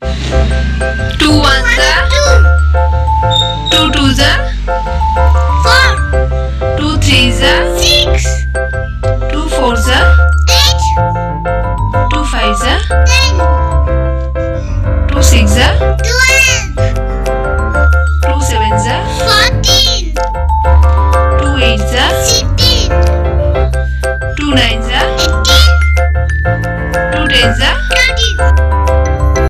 Two one the two two the four. two three the six. two four the eight. two five the ten. two six the twelve. two seven the fourteen. two eight the sixteen. two nine the eighteen. two ten the thirteen.